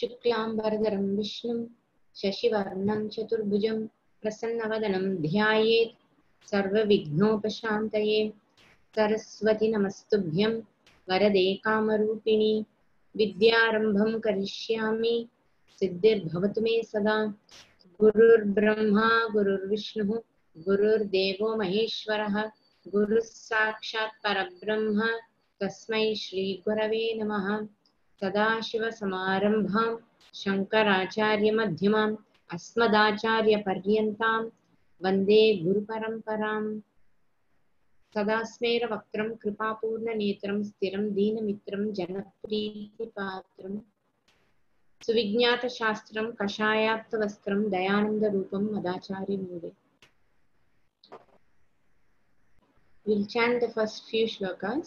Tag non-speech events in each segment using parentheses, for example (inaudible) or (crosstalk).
शुक्लाम्बरधरं विष्णुं शशिवर्णं चतुर्भुजं प्रसन्नवदनं ध्यायेत्। सर्वविघ्नोपशान्तये सरस्वति नमस्तुभ्यं। वरदे कामरूपिणि, विद्यारम्भं करिष्यामि। सिद्धिर्भवतु मे सदा। गुरुर्ब्रह्मा, गुरुर्विष्णुः, गुरुर्देवो महेश्वरः, गुरुः तस्मै श्रीगुरवे नमः। सदाशिवसमारम्भां शङ्कराचार्यमध्यमाम् अस्मदाचार्यपर्यन्तां, वंदे गुरुपरम्पराम् सदास्मेरवक्त्रं कृपापूर्णनेत्रं, स्थिरं दीनमित्रं, जनप्रीतिपात्रं। सुविज्ञातशास्त्रं, कषायाप्तवस्त्रं, दयानन्दरूपं, मदाचार्यमूले। We'll chant the first few shlokas.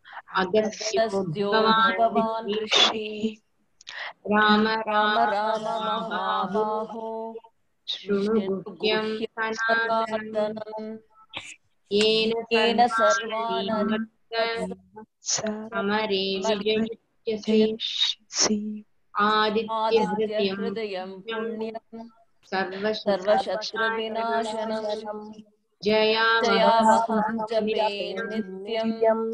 अगस्त्यो भगवान् ऋषिः। राम राम राम महाबाहो। शृणु गुह्यं सनातनम्। येन सर्वानमरे विजयस्य आदित्यहृदयं पुण्यं सर्वशत्रुविनाशनं जया जया नित्यम्।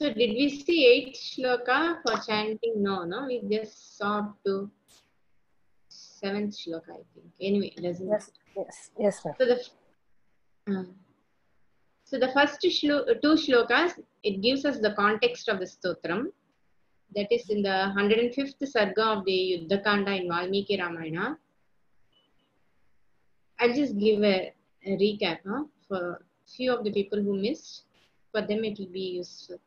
So did we see eight shloka for chanting? No, no. We just saw up to seventh shloka, I think. Anyway, it doesn't Yes, yes, yes, ma'am. So the uh, so the first shlo- two shlokas it gives us the context of the stotram. That is in the 105th sarga of the Yuddhakanda in Valmiki Ramayana. I'll just give a, a recap huh, for few of the people who missed. For them, it will be useful.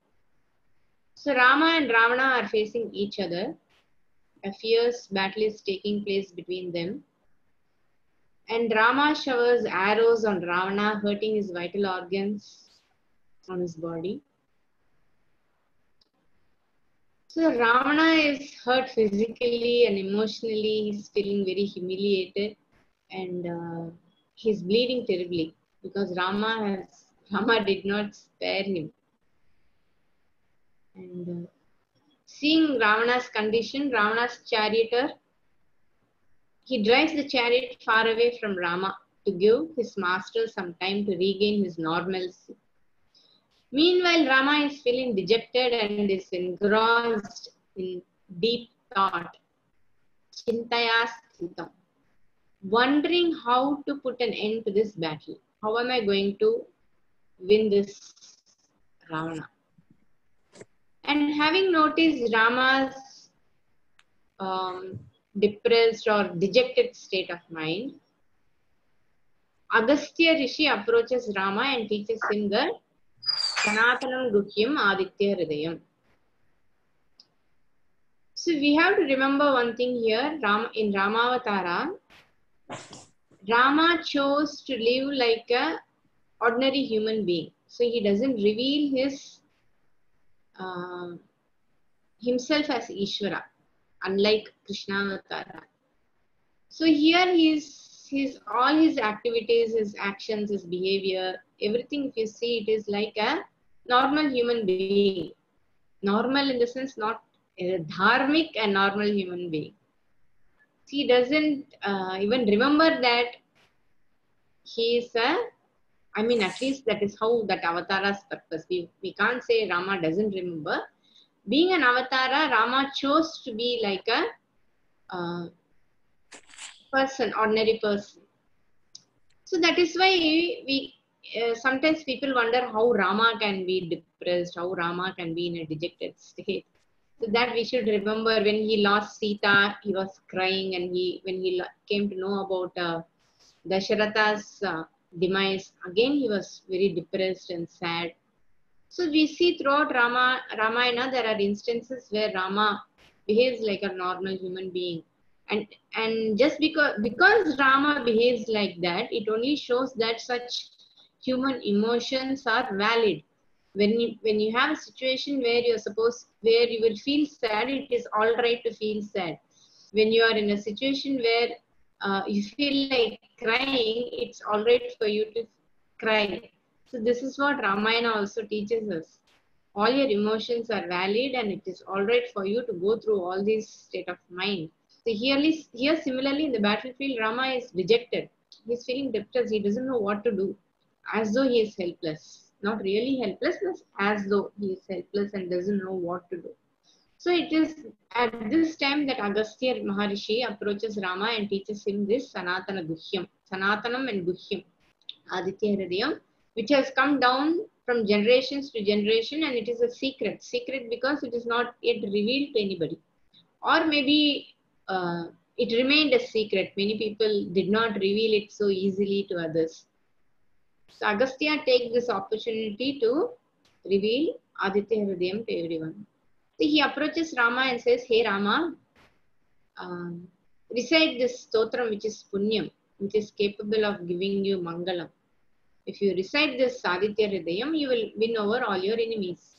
So Rama and Ravana are facing each other. A fierce battle is taking place between them. And Rama showers arrows on Ravana, hurting his vital organs on his body. So Ravana is hurt physically and emotionally. He's feeling very humiliated and uh, he's bleeding terribly because Rama has Rama did not spare him. And uh, seeing Ravana's condition, Ravana's charioteer he drives the chariot far away from Rama to give his master some time to regain his normalcy. Meanwhile, Rama is feeling dejected and is engrossed in deep thought, chintaya sthitam, wondering how to put an end to this battle. How am I going to win this Ravana? And having noticed Rama's um, depressed or dejected state of mind, Agastya Rishi approaches Rama and teaches him the Sanatanam Aditya Hridayam. So we have to remember one thing here Ram, in Ramavatara, Rama chose to live like a ordinary human being. So he doesn't reveal his uh, himself as Ishvara, unlike Krishna Avatara. So here his his all his activities, his actions, his behavior, everything if you see it is like a normal human being. Normal in the sense not a dharmic and normal human being. He doesn't uh, even remember that he is a I mean, at least that is how that avatara's purpose. We, we can't say Rama doesn't remember. Being an avatara, Rama chose to be like a uh, person, ordinary person. So that is why we uh, sometimes people wonder how Rama can be depressed, how Rama can be in a dejected state. So that we should remember when he lost Sita, he was crying, and he when he came to know about uh, Dasharatha's uh, demise, again he was very depressed and sad. So we see throughout Rama, Ramayana there are instances where Rama behaves like a normal human being. And and just because because Rama behaves like that, it only shows that such human emotions are valid. When you when you have a situation where you're supposed where you will feel sad, it is all right to feel sad. When you are in a situation where uh, you feel like crying, it's all right for you to cry. So this is what Ramayana also teaches us. All your emotions are valid and it is all right for you to go through all these state of mind. So here, here similarly in the battlefield, Rama is dejected. He's feeling depressed. He doesn't know what to do. As though he is helpless. Not really helpless, but as though he is helpless and doesn't know what to do. So it is at this time that Agastya Maharishi approaches Rama and teaches him this Sanatana Guhyam, Sanatanam and Guhyam, Aditya Hridayam, which has come down from generations to generation and it is a secret. Secret because it is not yet revealed to anybody. Or maybe uh, it remained a secret. Many people did not reveal it so easily to others. So Agastya takes this opportunity to reveal Aditya Hridayam to everyone. He approaches Rama and says, Hey Rama, um, recite this stotram which is punyam, which is capable of giving you mangalam. If you recite this Aditya Hridayam, you will win over all your enemies.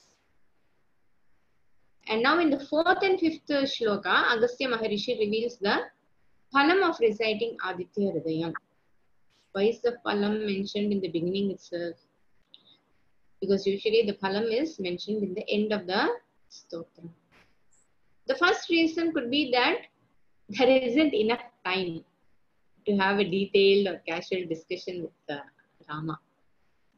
And now in the fourth and fifth shloka, Agastya Maharishi reveals the phalam of reciting Aditya Hridayam. Why is the phalam mentioned in the beginning itself? Because usually the phalam is mentioned in the end of the The first reason could be that there isn't enough time to have a detailed or casual discussion with uh, Rama.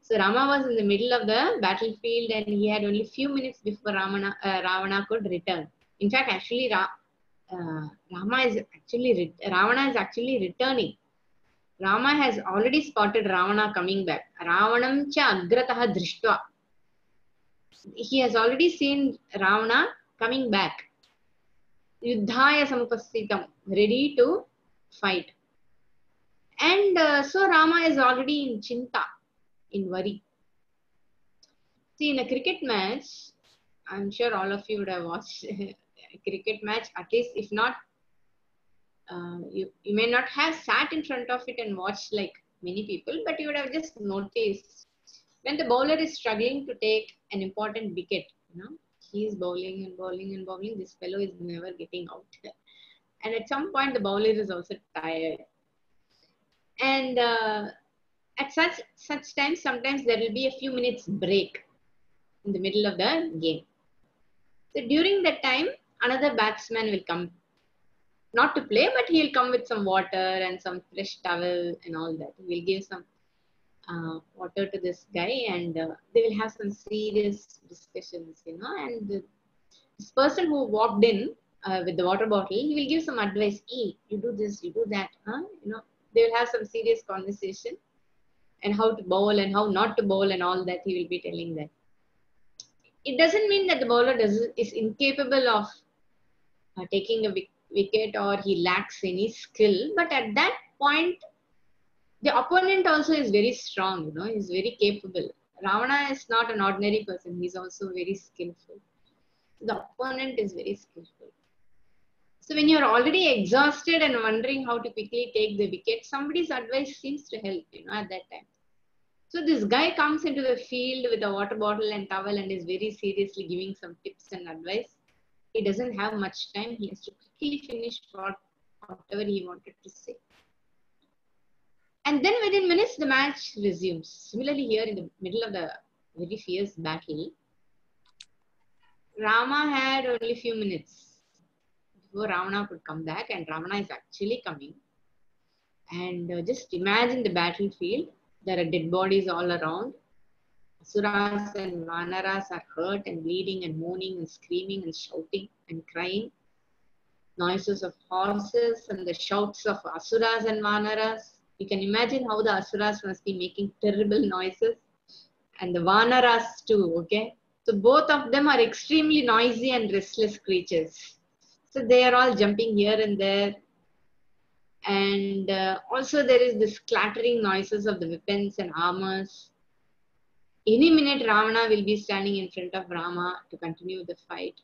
So Rama was in the middle of the battlefield and he had only few minutes before Ramana, uh, Ravana could return. In fact, actually, Ra, uh, Rama is actually Ravana is actually returning. Rama has already spotted Ravana coming back. Ravanam cha agrataha drishtva. He has already seen Ravana coming back. Yuddhaya samupasthitam, ready to fight. And uh, so Rama is already in chinta, in worry. See, in a cricket match, I'm sure all of you would have watched (laughs) a cricket match, at least if not, uh, you, you may not have sat in front of it and watched like many people, but you would have just noticed when the bowler is struggling to take an important wicket, you know, he is bowling and bowling and bowling, this fellow is never getting out. And at some point, the bowler is also tired. And uh, at such such times sometimes there will be a few minutes break in the middle of the game. So during that time another batsman will come. Not to play but he'll come with some water and some fresh towel and all that. We'll give some uh, water to this guy and uh, they will have some serious discussions you know and this person who walked in uh, with the water bottle he will give some advice hey you do this you do that huh? you know they will have some serious conversation and how to bowl and how not to bowl and all that he will be telling them. It doesn't mean that the bowler does, is incapable of uh, taking a wicket or he lacks any skill, but at that point, the opponent also is very strong, you know, he's very capable. Ravana is not an ordinary person, he's also very skillful. The opponent is very skillful. So when you're already exhausted and wondering how to quickly take the wicket, somebody's advice seems to help, you know, at that time. So this guy comes into the field with a water bottle and towel and is very seriously giving some tips and advice. He doesn't have much time. He has to quickly finish what, whatever he wanted to say. And then within minutes, the match resumes. Similarly, here in the middle of the very fierce battle, Rama had only a few minutes before Ravana could come back, and Ravana is actually coming. And uh, just imagine the battlefield. There are dead bodies all around. Asuras and Vanaras are hurt and bleeding and moaning and screaming and shouting and crying. Noises of horses and the shouts of Asuras and Vanaras. You can imagine how the Asuras must be making terrible noises. And the Vanaras too, okay? So both of them are extremely noisy and restless creatures. So they are all jumping here and there. And uh, also there is this clattering noises of the weapons and armors. Any minute Ravana will be standing in front of Rama to continue the fight.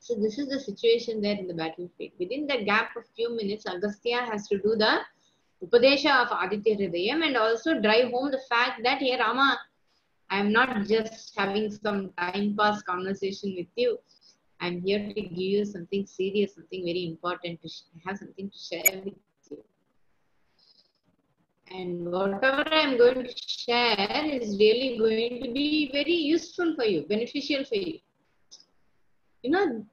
So this is the situation there in the battlefield. Within the gap of few minutes, Agastya has to do the Upadesha of Aditya Hridayam and also drive home the fact that, hey Rama, I am not just having some time pass conversation with you. I'm here to give you something serious, something very important to have something to share with you. And whatever I'm going to share is really going to be very useful for you, beneficial for you. You know,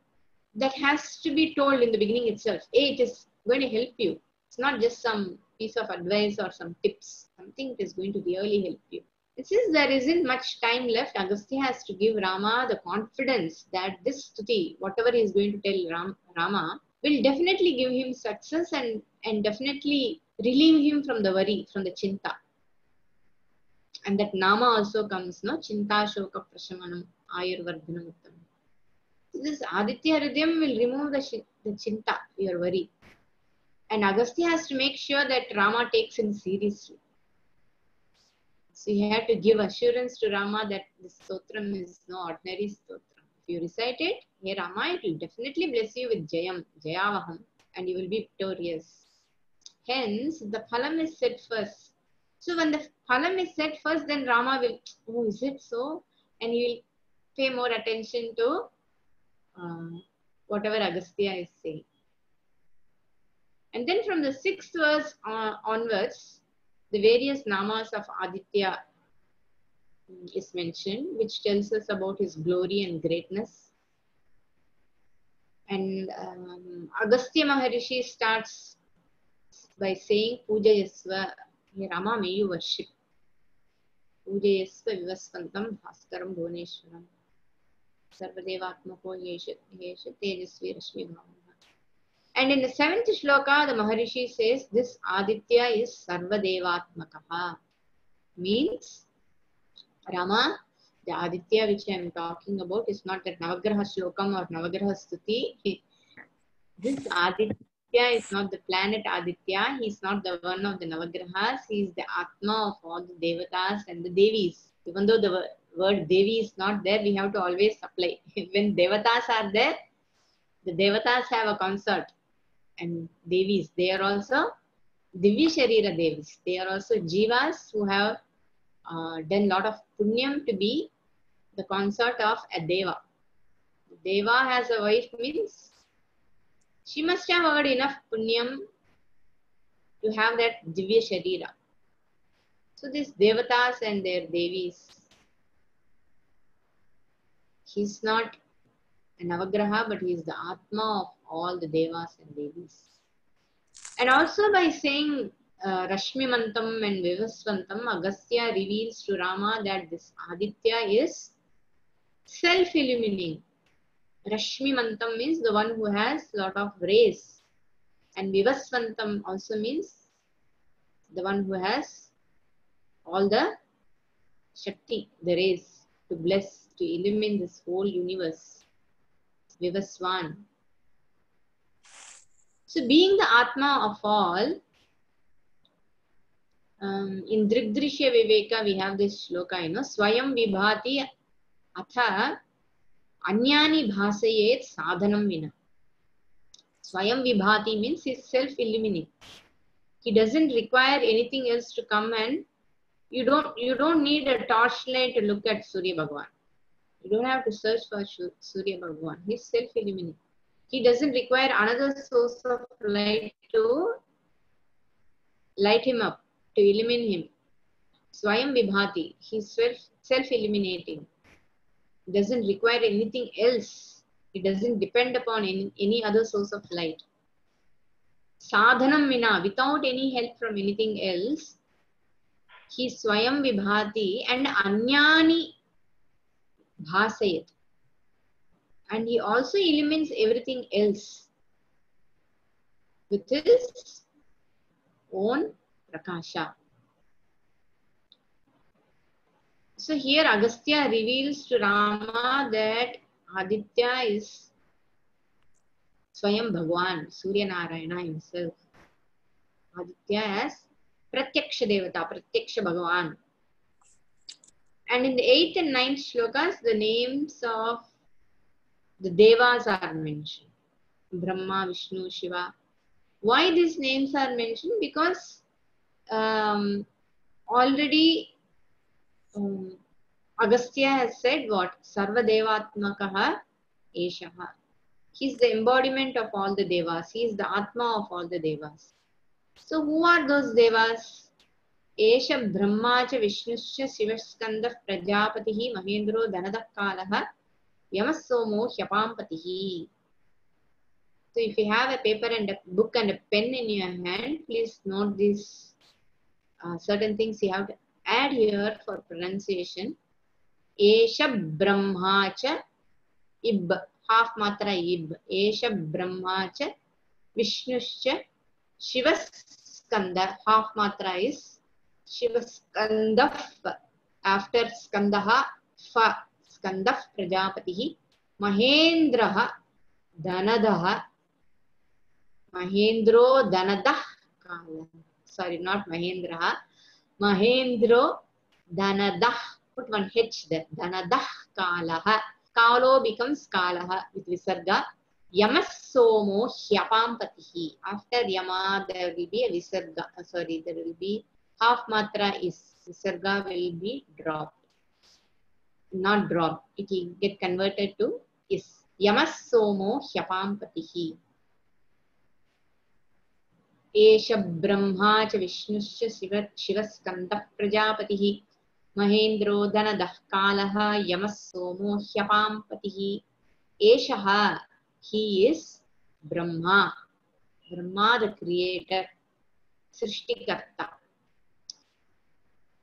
that has to be told in the beginning itself. A, it is going to help you. It's not just some piece of advice or some tips, something that is going to really help you. And Since there isn't much time left, Agastya has to give Rama the confidence that this stuti, whatever he is going to tell Ram, Rama, will definitely give him success and, and definitely relieve him from the worry, from the chinta. And that nama also comes, no? Chinta shoka prashamanam ayurvardhanam uttam. So this Aditya Hridayam will remove the, the chinta, your worry. And Agastya has to make sure that Rama takes him seriously. So he had to give assurance to Rama that this stotram is no ordinary stotram. If you recite it, hey Rama, it will definitely bless you with Jayam, Jayavaham, and you will be victorious. Hence, the phalam is said first. So when the phalam is said first, then Rama will, oh, is it so? And he will pay more attention to uh, whatever Agastya is saying. And then from the sixth verse uh, onwards, the various namas of Aditya mm, is mentioned, which tells us about his glory and greatness. And um, Agastya Maharishi starts by saying, Puja Yasva, Rama, may you worship. Puja Yasva Vivasvantam Bhaskaram Bhuneshwaram. Sarvadevatmako Yesha Yesha Tejasvi Rashmi Bhavana. And in the seventh shloka, the Maharishi says this Aditya is Sarvadevatmakaha. Means Rama, the Aditya which I am talking about is not that Navagraha Shlokam or Navagraha Stuti. This Aditya is not the planet Aditya. He is not the one of the Navagrahas. He is the Atma of all the Devatas and the Devis. Even though the word Devi is not there, we have to always apply. (laughs) when Devatas are there, the Devatas have a consort and Devis, they are also Divya Sharira Devis. They are also Jivas who have uh, done lot of punyam to be the consort of a Deva. Deva has a wife means she must have earned enough punyam to have that Divya Sharira. So these Devatas and their Devis, he's not Navagraha, but he is the Atma of all the Devas and Devis. And also by saying uh, Rashmi Mantam and Vivasvantam, Agastya reveals to Rama that this Aditya is self-illumining. Rashmi Mantam means the one who has lot of rays. And Vivasvantam also means the one who has all the Shakti, the rays, to bless, to illumine this whole universe. Vivaswan. So being the Atma of all, um, in Drigdrishya Viveka, we have this shloka, you know, Swayam Vibhati Atha Anyani Bhasayet Sadhanam Vina. Swayam Vibhati means he's self-illuminate. He doesn't require anything else to come and you don't you don't need a torchlight to look at Surya Bhagwan. You don't have to search for Surya Bhagwan. He's self-illuminate. He doesn't require another source of light to light him up, to illumine him. Swayam Vibhati, he's self self-illuminating. Doesn't require anything else. It doesn't depend upon any, any other source of light. Sadhanam Vina, without any help from anything else, he Swayam Vibhati and Anyani Bhasayat. And he also illumines everything else with his own Prakasha. So here Agastya reveals to Rama that Aditya is Swayam Bhagwan, Surya Narayana himself. Aditya as Pratyaksha Devata, Pratyaksha Bhagavan. And in the 8th and ninth shlokas, the names of the Devas are mentioned. Brahma, Vishnu, Shiva. Why these names are mentioned? Because um, already um, Agastya has said what? Sarva Devatmakaha Eshaha. He is the embodiment of all the Devas. He is the Atma of all the Devas. So who are those Devas? एष ब्रह्मा च विष्णुश्च शिवस्कन्दः प्रजापतिः महेन्द्रो धनदः कालः यमः सोमो ह्यपाम्पतिः So if you have a paper and a book and a pen in your hand, please note these uh, certain things you have to add here for pronunciation. Esha Brahma cha ib, half matra ib. Esha Brahma cha Vishnuscha Shivaskanda, half matra is Dhanadaha Mahendro Dhanadah Kala. Sorry, not Mahendraha. Mahendro Dhanadah. Put one H there. Dhanadah Kalaha. Kalo becomes Kalaha with Visarga. Yamas Somo Hyapampatihi. After Yama, there will be a Visarga. uh, Sorry, there will be half matra is. Visarga will be dropped. Not dropped. It will get converted to is. Yamas Somo Hyapampatihi. एष ब्रह्मा च विष्णुश्च शिव शिवस्कन्दः प्रजापतिः महेन्द्रो धनदः कालः यमः सोमो ह्यपाम्पतिः एषः he is brahma brahma the creator सृष्टिकर्ता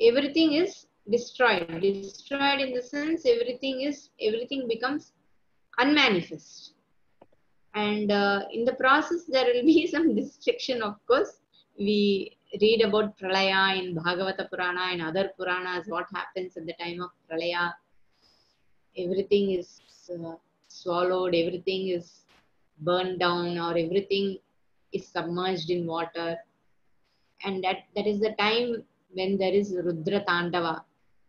everything is destroyed. Destroyed in the sense everything is everything becomes unmanifest. And uh, in the process, there will be (laughs) some destruction, of course. We read about Pralaya in Bhagavata Purana and other Puranas, what happens at the time of Pralaya. Everything is uh, swallowed, everything is burned down, or everything is submerged in water. And that, that is the time when there is Rudra Tandava,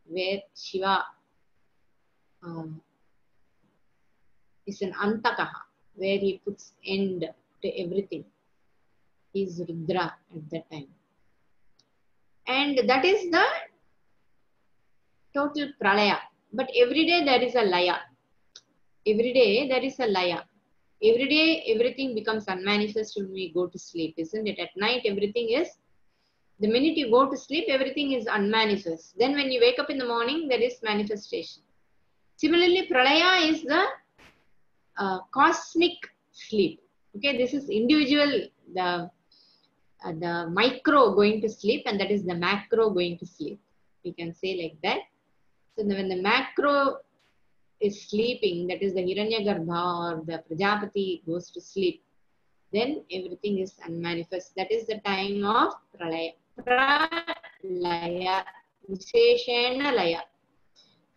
where Shiva um, is an Antakaha, where he puts end to everything. He is Rudra at that time. And that is the total pralaya. But every day there is a laya. Every day there is a laya. Every day everything becomes unmanifest when we go to sleep, isn't it? At night everything is, the minute you go to sleep, everything is unmanifest. Then when you wake up in the morning, there is manifestation. Similarly, pralaya is the uh, cosmic sleep. Okay, this is individual, the uh, the micro going to sleep and that is the macro going to sleep we can say like that so when the macro is sleeping that is the hiranyagarbha or the prajapati goes to sleep then everything is unmanifest that is the time of pralaya pralaya visheshena laya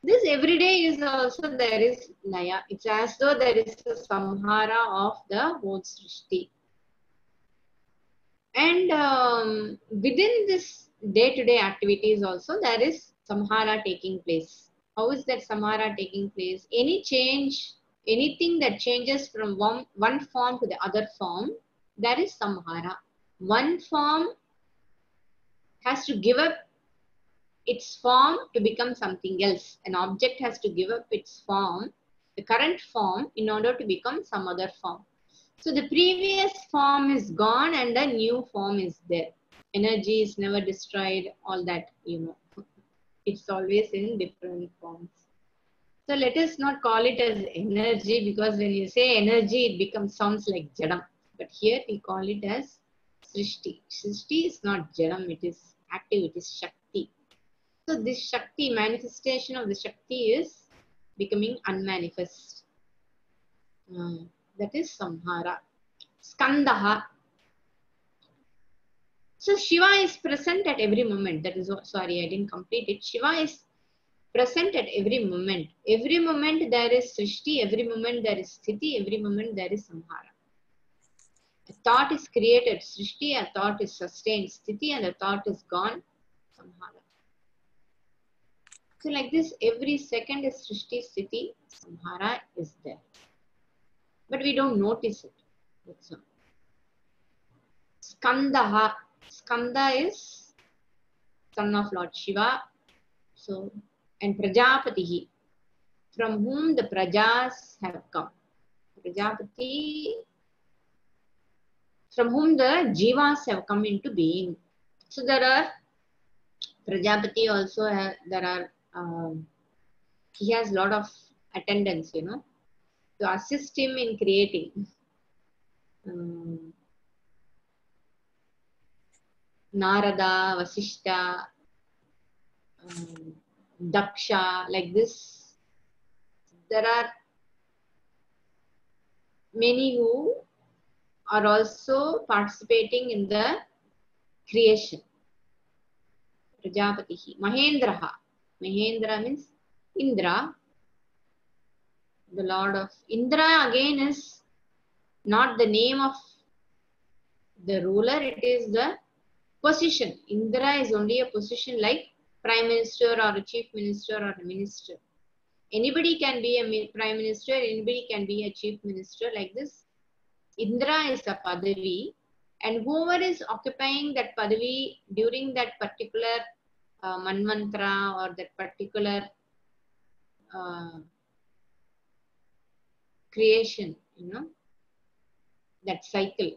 this every day is also there is laya. It's as though there is a samhara of the whole srishti. And um, within this day-to-day activities also there is samhara taking place. How is that samhara taking place? Any change anything that changes from one, one form to the other form that is samhara. One form has to give up its form to become something else an object has to give up its form the current form in order to become some other form so the previous form is gone and the new form is there. Energy is never destroyed, all that, you know. It's always in different forms. So let us not call it as energy because when you say energy, it becomes sounds like Jadam. But here we call it as Srishti. Srishti is not Jadam, it is active, it is Shakti. So this Shakti, manifestation of the Shakti is becoming unmanifest. Uh, that is samhara skandaha so shiva is present at every moment that is sorry i didn't complete it shiva is present at every moment every moment there is srishti every moment there is sthiti every moment there is samhara thought is created srishti a thought is sustained sthiti and a thought is gone samhara so like this every second is srishti sthiti samhara is there but we don't notice it. That's. Skandaha. Skanda is son of Lord Shiva. So, and Prajapatihi, from whom the Prajas have come. Prajapati, from whom the Jivas have come into being. So there are Prajapati also there are um, he has lot of attendants, you know to assist him in creating. Um, Narada, Vasishta, um, Daksha, like this. There are many who are also participating in the creation. Prajapatihi. Mahendraha. Mahendra means Indra, the lord of indra again is not the name of the ruler it is the position indra is only a position like prime minister or a chief minister or a minister anybody can be a prime minister anybody can be a chief minister like this indra is a padavi and whoever is occupying that padavi during that particular uh, manvantara or that particular uh, creation, you know, that cycle,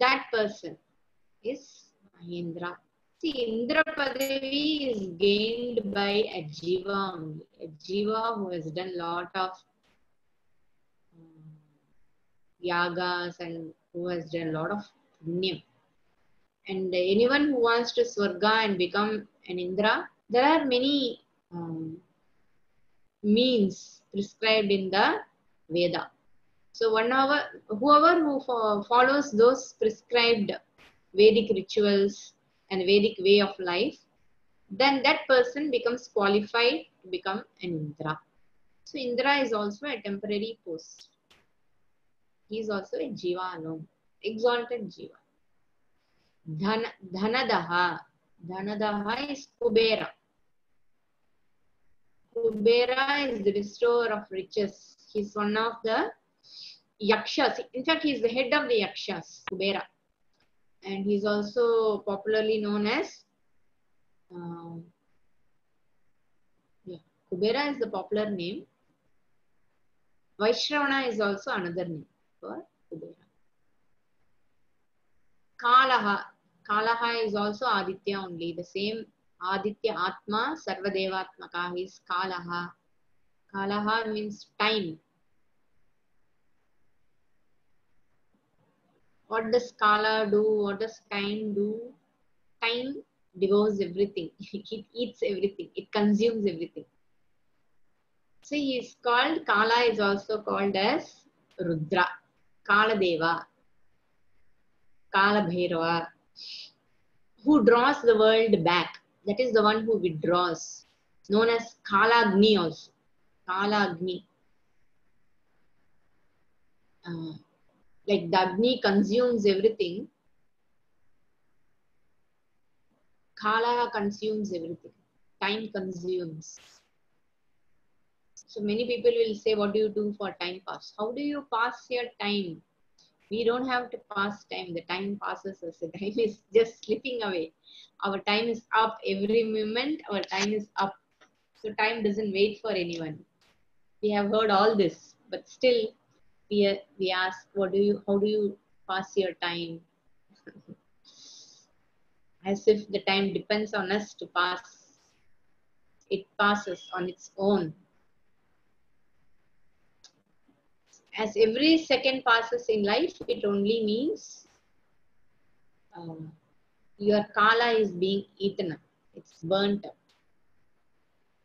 that person is Mahendra. See, Indra Padavi is gained by a Jiva only, a Jiva who has done lot of yagas and who has done a lot of punyam. And anyone who wants to Swarga and become an Indra, there are many um, means prescribed in the Veda. So whenever, whoever who fo- follows those prescribed Vedic rituals and Vedic way of life, then that person becomes qualified to become an Indra. So Indra is also a temporary post. He is also a Jiva alone, exalted Jiva. Dhan, Dhanadaha. Dhanadaha is Kubera. Kubera is the restorer of riches. He's one of the Yakshas. In fact, he's the head of the Yakshas, Kubera. And he's also popularly known as um, yeah, Kubera is the popular name. Vaishravana is also another name for Kubera. Kalaha. Kalaha is also Aditya only. The same Aditya Atma, Sarvadevatmaka is Kalaha. Kalaha means time. What does Kala do? What does time do? Time devours everything. it eats everything. It consumes everything. So he is called, Kala is also called as Rudra, Kala Deva, Kala Bhairava, who draws the world back. That is the one who withdraws, known as Kala Agni also. Kala Agni. Uh, like the Agni consumes everything, Kala consumes everything. Time consumes. So many people will say, What do you do for time pass? How do you pass your time? We don't have to pass time. The time passes us. (laughs) The time is just slipping away. Our time is up every moment. Our time is up. So time doesn't wait for anyone. We have heard all this, but still we, uh, we ask, what do you, how do you pass your time? (laughs) As if the time depends on us to pass. It passes on its own. As every second passes in life, it only means um, your kala is being eaten up. It's burnt up.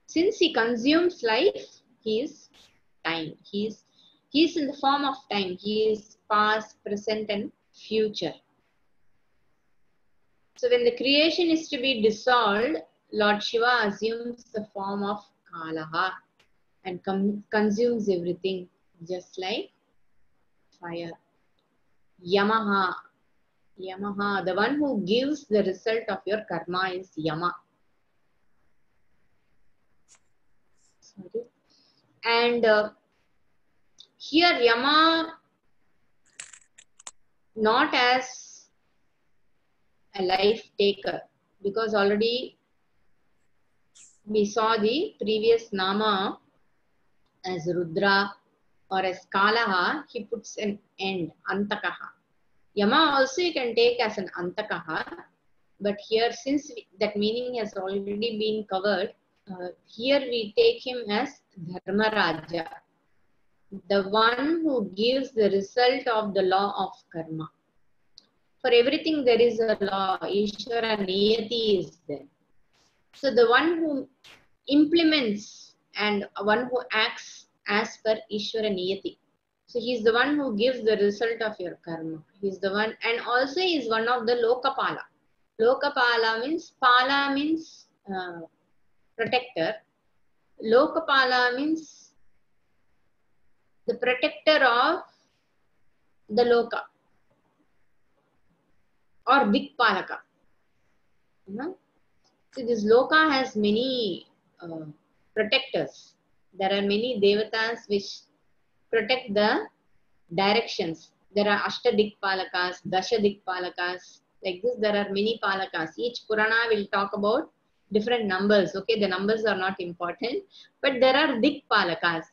Since he consumes life, he is time. He is he is in the form of time. He is past, present, and future. So when the creation is to be dissolved, Lord Shiva assumes the form of Kalaha and consumes everything, just like fire. Yamaha. Yamaha, the one who gives the result of your karma is Yama. And uh, here Yama not as a life taker because already we saw the previous Nama as Rudra or as Kalaha, he puts an end, Antakaha. Yama also you can take as an Antakaha, but here since we, that meaning has already been covered, uh, here we take him as Dharmaraja, the one who gives the result of the law of karma. For everything there is a law, Ishvara Niyati is there. So the one who implements and one who acts as per Ishvara Niyati. So he is the one who gives the result of your karma. He is the one, and also is one of the Lokapala. Lokapala means, Pala means uh, protector. Lokapala means the protector of the Loka or Dikpalaka. You know? This Loka has many uh, protectors. There are many devatas which protect the directions. There are Ashta Dikpalakas, Dasha Dikpalakas. Like this, there are many Palakas. Each Purana will talk about different numbers. Okay, the numbers are not important, but there are Dikpalakas,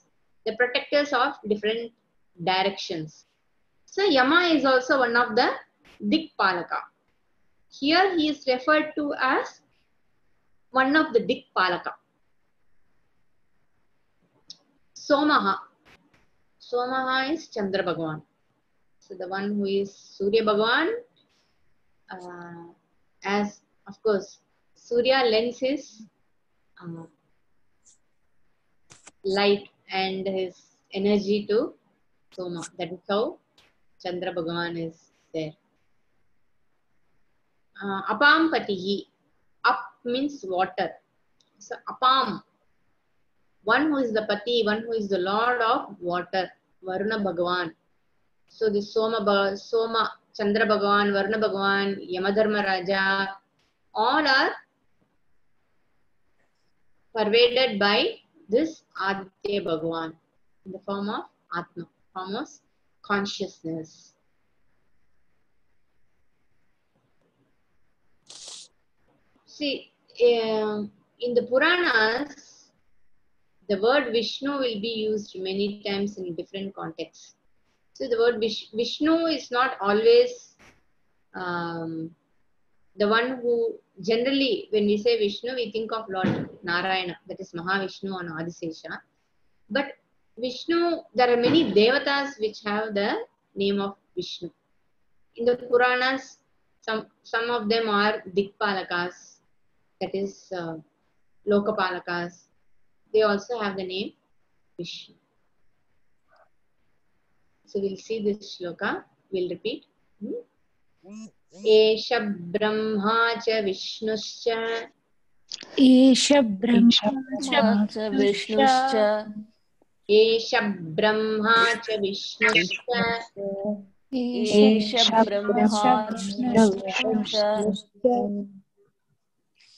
the protectors of different directions. So Yama is also one of the Dikpalaka. Here he is referred to as one of the Dikpalaka. Somaha. Somaha is Chandra Bhagavan. So the one who is Surya Bhagavan, uh, as of course, Surya lends his uh, light and his energy to Soma. That is how Chandra Bhagavan is there. Uh, apam patihi. Up means water. So apam, one who is the pati, one who is the lord of water, Varuna Bhagavan. So the Soma, Soma, Chandra Bhagavan, Varuna Bhagavan, Yamadharma Raja, all are pervaded by this Aditya Bhagavan in the form of Atma, form of consciousness. See, um, in the Puranas, the word Vishnu will be used many times in different contexts. So the word Vish- Vishnu is not always um, the one who generally, when we say Vishnu, we think of Lord Narayana, that is Mahavishnu and Adisesha. But Vishnu, there are many devatas which have the name of Vishnu. in the Puranas, some some of them are Dikpalakas, that is uh, Lokapalakas. They also have the name Vishnu. So we'll see this shloka. We'll repeat. एष ब्रह्मा च विष्णुश्च एष ब्रह्मा च विष्णुश्च एष ब्रह्मा च विष्णुश्च एष ब्रह्मा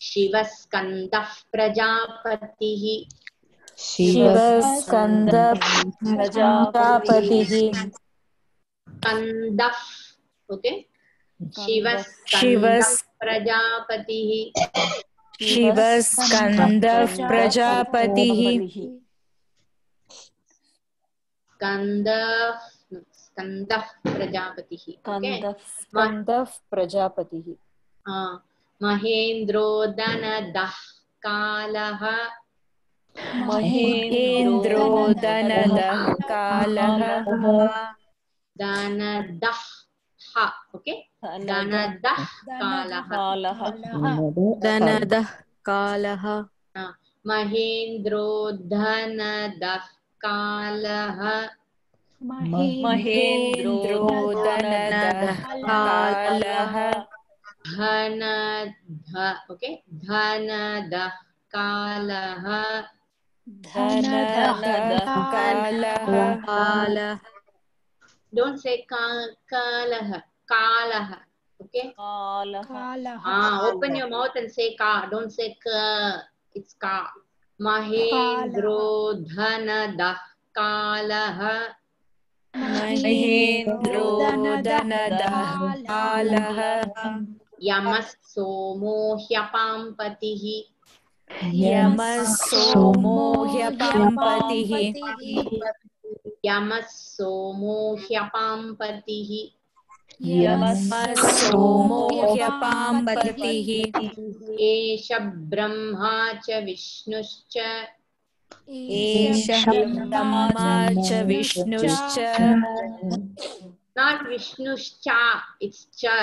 शिवस्कन्दः प्रजापतिः शिवस्कन्दप्रजापतिः स्कन्दः okay? शिवस्कन्दप्रजापतिः शिवस्कन्दः प्रजापतिः। स्कन्दः स्कन्दः प्रजापतिः स्कन्दः प्रजापतिः। महेन्द्रोदनदः कालः महेन्द्रो दनदः कालः दनदः ह ओके दनदः कालः दनदः कालः महेन्द्रो धनदः कालः धनध ओके? धनदः कालः Don't say kalaha. Kalaha. Okay? Kalaha. Ah, open your mouth and say ka. Don't say ka. It's ka. Mahendro dhanadah kalaha. महेन्द्रो धनदः कालः यमः सोमो ह्यपां पतिः ह्यपाम्पतिः ह्यपाम्पतिः एष ब्रह्मा च विष्णुश्च एष ब्रह्मा च विष्णुश्च not vishnushcha it's cha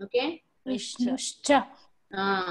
okay विष्णुश्च ah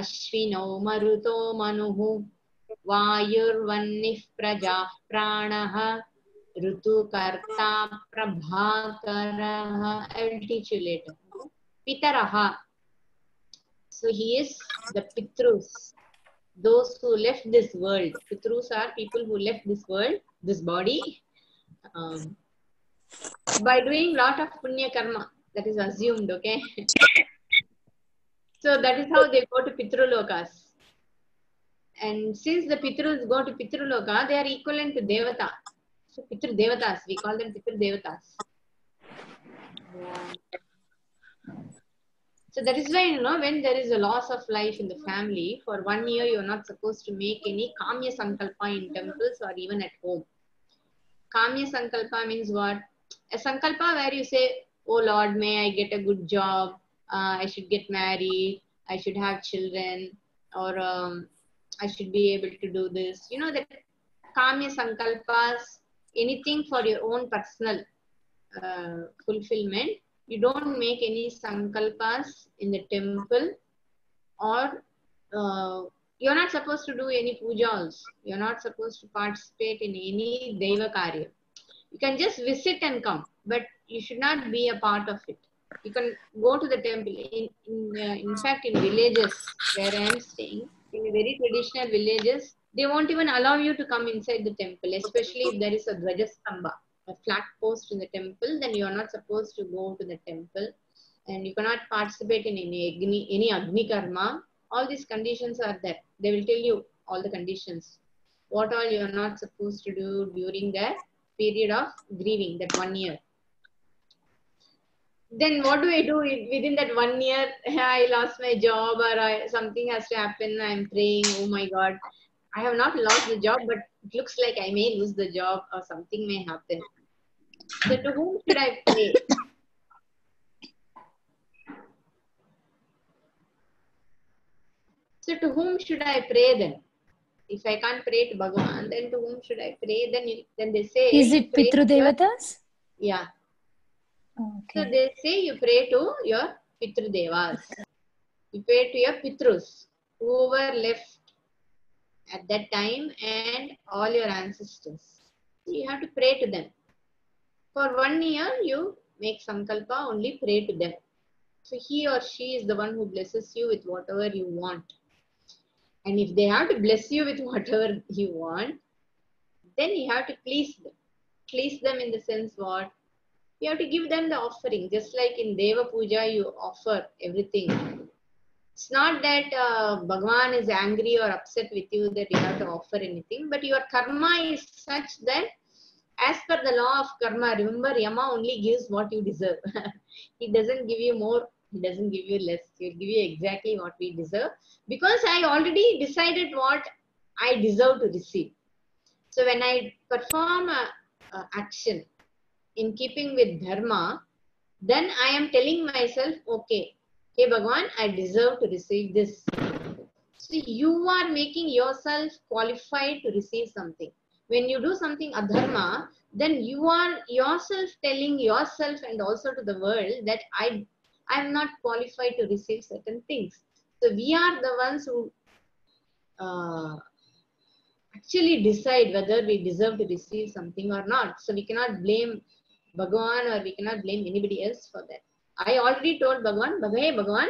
अश्विनौ मरुतो मनुः वायुर्वह्निः प्रजाः प्राणः ऋतुकर्ता प्रभाकरः. Pitaraha. So he is the Pitrus. Those who left this world. Pitrus are people who left this world, this body. Um, by doing lot of punya karma that is assumed okay so that is how they go to pitrulokas. And since the pitrus go to pitruloka they are equivalent to devata. So pitru devatas we call them pitru devatas. So that is why you know when there is a loss of life in the family for one year you're not supposed to make any kamya sankalpa in temples or even at home. Kamya sankalpa means what? A sankalpa where you say, Oh Lord, may I get a good job, uh, I should get married, I should have children, or um, I should be able to do this. You know, that kamya sankalpas, anything for your own personal uh, fulfillment. You don't make any sankalpas in the temple or uh, you're not supposed to do any puja also. You're not supposed to participate in any deva karya you can just visit and come but you should not be a part of it You can go to the temple. In, in, uh, in fact, in villages where I am staying, in very traditional villages, they won't even allow you to come inside the temple, especially if there is a Dvajastamba, a flat post in the temple, then you are not supposed to go to the temple and you cannot participate in any Agni, any Agni Karma. All these conditions are there. They will tell you all the conditions. What all you are not supposed to do during that period of grieving, that one year. Then what do I do within that one year? (laughs) I lost my job or I, something has to happen. I'm praying, oh my God, I have not lost the job, but it looks like I may lose the job or something may happen. So to whom should I pray? So to whom should I pray then? If I can't pray to Bhagavan, then to whom should I pray? Then then they say. Is it Pitru Devatas? Yeah. So they say you pray to your Pitru Devas. You pray to your Pitrus, who were left at that time and all your ancestors. You have to pray to them. For one year, you make sankalpa, only pray to them. So he or she is the one who blesses you with whatever you want. And if they have to bless you with (laughs) whatever you want, then you have to please them. Please them in the sense what? You have to give them the offering. Just like in Deva Puja, you offer everything. It's not that uh, Bhagwan is angry or upset with you that you have to offer anything, but your karma is such that as per the law of karma, remember Yama only gives what you deserve. (laughs) he doesn't give you more, he doesn't give you less. He'll give you exactly what we deserve because I already decided what I deserve to receive. So when I perform a, a action in keeping with dharma, then I am telling myself, okay, hey Bhagwan, I deserve to receive this. So you are making yourself qualified to receive something. When you do something adharma, then you are yourself telling yourself and also to the world that I I am not qualified to receive certain things. So we are the ones who uh, actually decide whether we deserve to receive something or not. So we cannot blame Bhagavan or we cannot blame anybody else for that. I already told Bhagavan, "Bhag- hey Bhagavan,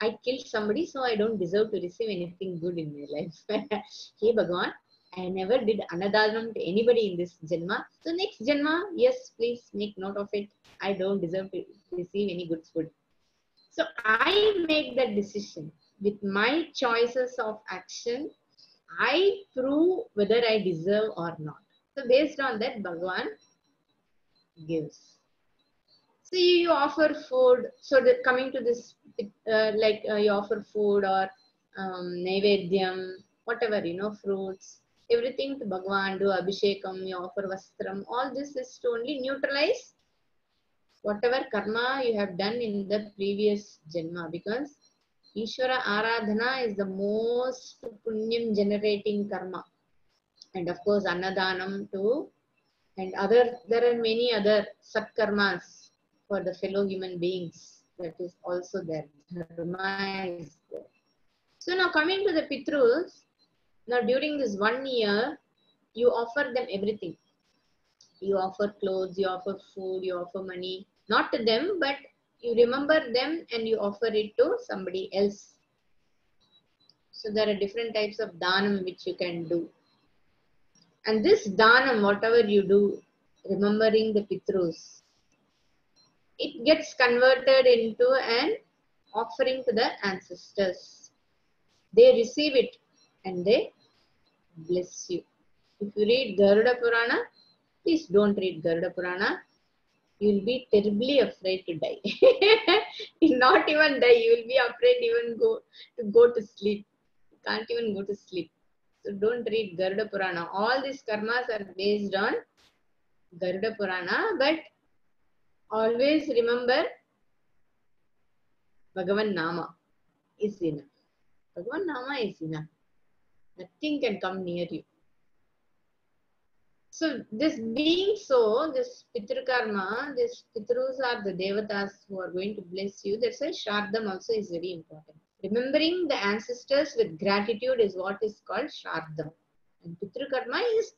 I killed somebody, so I don't deserve to receive anything good in my life. (laughs) hey Bhagavan, I never did annadanam to anybody in this Janma. So next Janma, yes, please make note of it. I don't deserve to receive any good food. So I make that decision with my choices of action. I prove whether I deserve or not. So based on that, Bhagavan gives. So you, offer food. So the, coming to this, uh, like uh, you offer food or um, naivedyam, whatever, you know, fruits, everything to Bhagavan, do abhishekam, you offer vastram. All this is to only neutralize whatever karma you have done in the previous janma because Ishvara Aradhana is the most punyam generating karma. And of course, Annadanam too. And other there are many other satkarmas for the fellow human beings. That is also there. Dharma is there. So now coming to the Pitrus, now during this one year, you offer them everything. You offer clothes, you offer food, you offer money. Not to them, but you remember them and you offer it to somebody else. So there are different types of dhanam which you can do. And this dhanam, whatever you do, remembering the Pitrus, it gets converted into an offering to the ancestors. They receive it and they bless you. If you read Garuda Purana, please don't read Garuda Purana. You will be terribly afraid to die. (laughs) Not even die, you will be afraid even go to go to sleep. You can't even go to sleep. So don't read Garuda Purana. All these karmas are based on Garuda Purana, but always remember Bhagavan Nama is enough. Bhagavan Nama is enough. Nothing can come near you. So this being so, this Pitru Karma, this Pitrus are the Devatas who are going to bless you. That's why Shraddham also is very important. Remembering the ancestors with gratitude is what is called Shraddham. And Pitru Karma is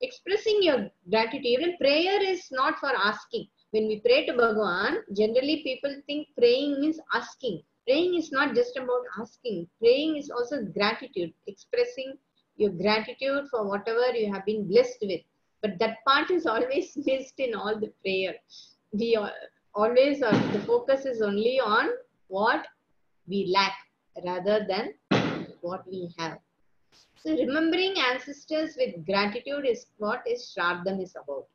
expressing your gratitude. Even prayer is not for asking. when we pray to Bhagavan, generally people think praying means asking. Praying is not just about asking. Praying is also gratitude, expressing your gratitude for whatever you have been blessed with. But that part is always (laughs) missed in all the prayer. We al- always are, the focus is only on what we lack rather than what we have. So remembering ancestors with gratitude is what is Shraddham is about.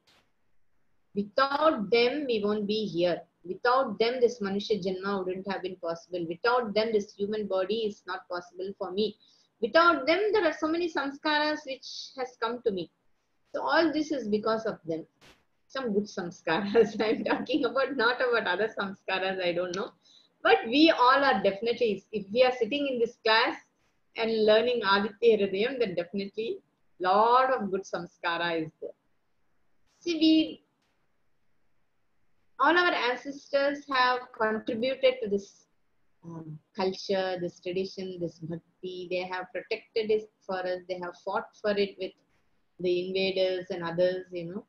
Without them, we won't be here. Without them, this Manushya Janma wouldn't have been possible. Without them, this human body is not possible for me. Without them, there are so many samskaras which has come to me. So all this is because of them. Some good samskaras (laughs) I'm talking about, not about other samskaras, I don't know. But we all are definitely, if we are sitting in this class and learning Aditya Hridayam, then definitely a lot of good samskara is there. See, we all our ancestors have contributed to this um, culture, this tradition, this bhakti. They have protected it for us. They have fought for it with the invaders and others, you know.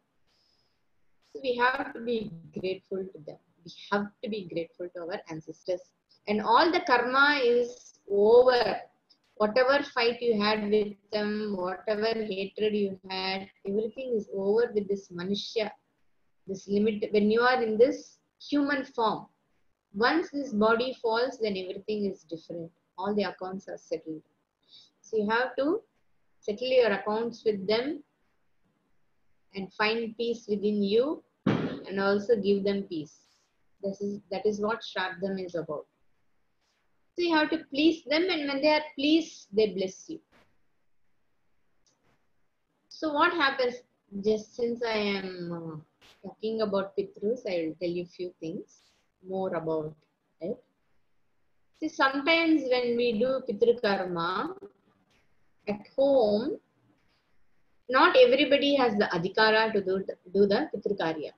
So we have to be grateful to them. We have to be grateful to our ancestors. And all the karma is over. Whatever fight you had with them, whatever hatred you had, everything is over with this manushya this limit when you are in this human form once this body falls then everything is different all the accounts are settled so you have to settle your accounts with them and find peace within you and also give them peace this is that is what shraddham is about so you have to please them and when they are pleased they bless you so what happens just since i am uh, talking about Pitrus, I will tell you a few things more about it. See, sometimes when we do Pitru Karma at home, not everybody has the adhikara to do the, do the Pitru Karya.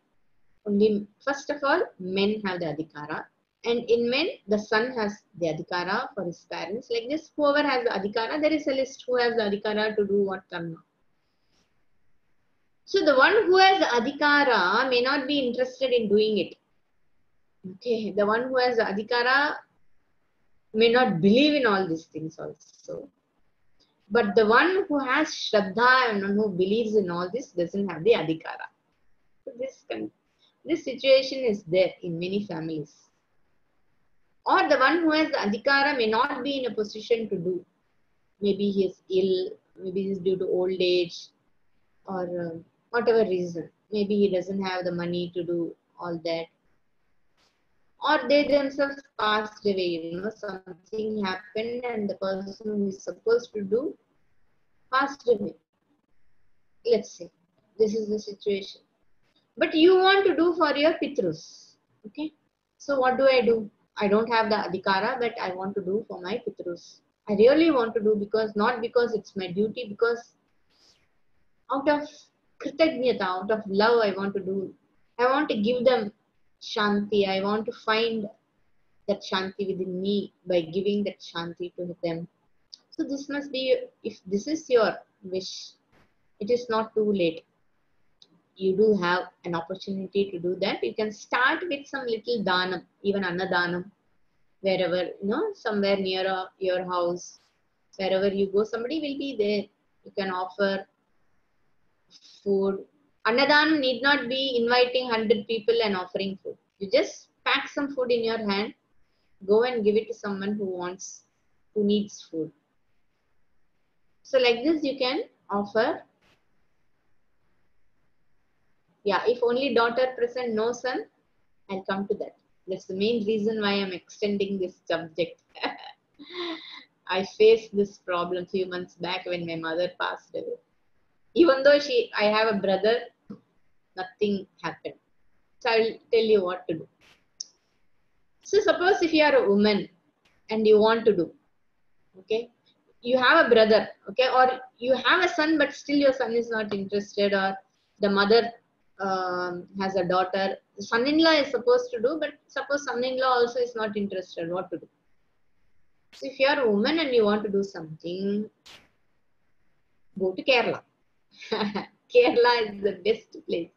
Only, first of all, men have the adhikara. And in men, the son has the adhikara for his parents. Like this, whoever has the adhikara, there is a list who has the adhikara to do what karma. So the one who has the adhikara may not be interested in doing it. Okay, the one who has the adhikara may not believe in all these things also. But the one who has shraddha and who believes in all this doesn't have the adhikara. So this, this situation is there in many families. Or the one who has the adhikara may not be in a position to do. Maybe he is ill, maybe he is due to old age, or uh, whatever reason. Maybe he doesn't have the money to do all that. Or they themselves passed away, you know, something happened and the person who is supposed to do passed away. Let's say this is the situation. But you want to do for your Pitrus. Okay. So what do I do? I don't have the adhikara, but I want to do for my Pitrus. I really want to do because not because it's my duty, because out of kritagnyata, out of love, I want to do. I want to give them shanti. I want to find that shanti within me by giving that shanti to them. So this must be, if this is your wish, it is not too late. You do have an opportunity to do that. You can start with some little danam, even annadanam, wherever, you know, somewhere near uh, your house, wherever you go, somebody will be there. You can offer food. Annadanam need not be inviting 100 people and offering food. You just pack some food in your hand, go and give it to someone who wants, who needs food. So like this, you can offer. Yeah, if only daughter present, no son, I'll come to that. That's the main reason why I'm extending this subject. (laughs) I faced this problem few months back when my mother passed away. Even though she i have a brother nothing happened. So i will tell you what to do. So suppose if you are a woman and you want to do okay? You have a brother okay? Or you have a son but still your son is not interested or the mother um, has a daughter son-in-law is supposed to do but suppose son-in-law also is not interested what to do so if you are a woman and you want to do something go to kerala (laughs) Kerala is the best place.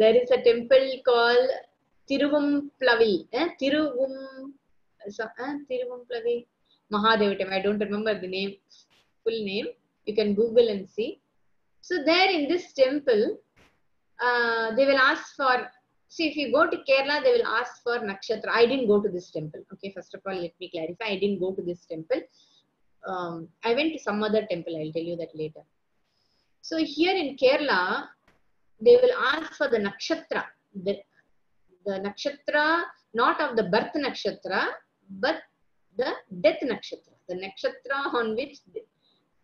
there is a temple called Tiruvumplavi. Eh? Tiruvum, so, eh? Tiruvumplavi Mahadeva. I don't remember the name, full name. You can Google and see. So there in this temple, uh, they will ask for. See, if you go to Kerala, they will ask for nakshatra. I didn't go to this temple. Okay, first of all, let me clarify. I didn't go to this temple. Um, I went to some other temple. I'll tell you that later. So here in Kerala, they will ask for the nakshatra. The, the nakshatra, not of the birth nakshatra, but the death nakshatra. The nakshatra on which they,